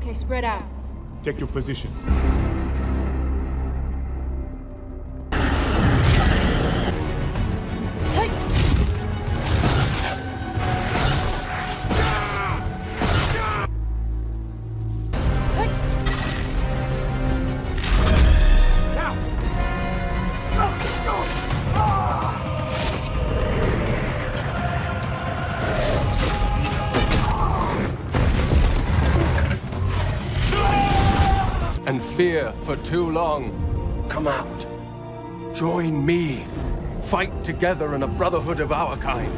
Okay, spread out. Take your position. And fear for too long. Come out. Join me. Fight together in a brotherhood of our kind.